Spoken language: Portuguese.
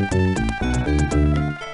Música